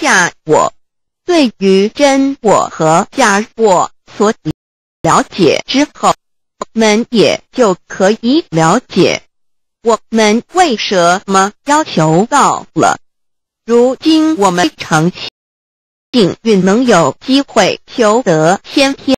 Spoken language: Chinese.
假我对于真我和假我所了解之后，我们也就可以了解我们为什么要求到了。如今我们非常幸运能有机会求得先天。